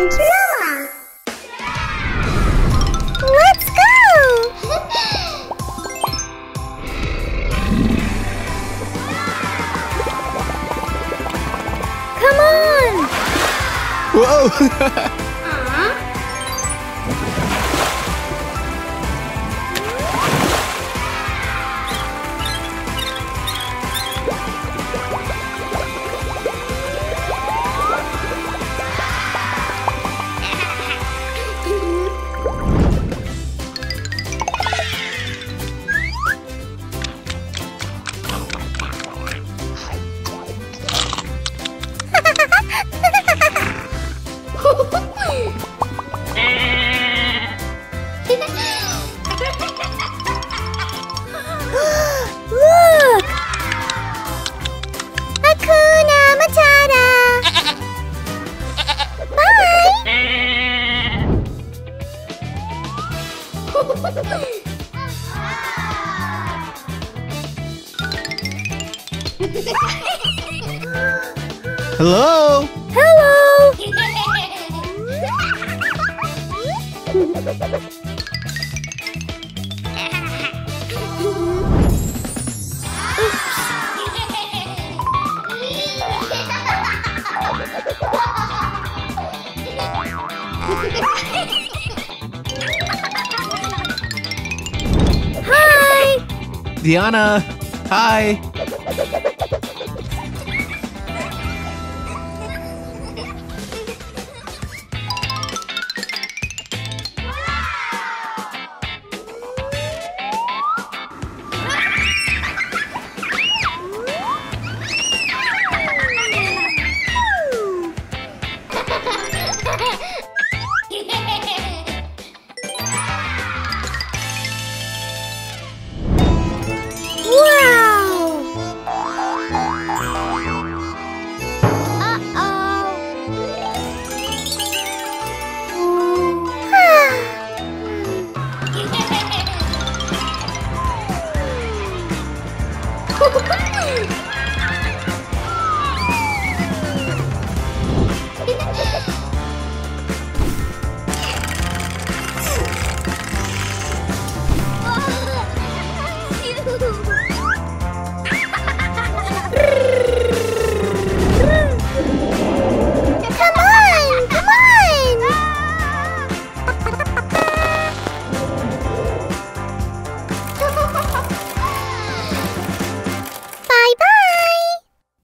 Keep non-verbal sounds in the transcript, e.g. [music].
and Mama. Let's go! Come on! Whoa! [laughs] Hello? Hello! [laughs] [laughs] Diana, hi.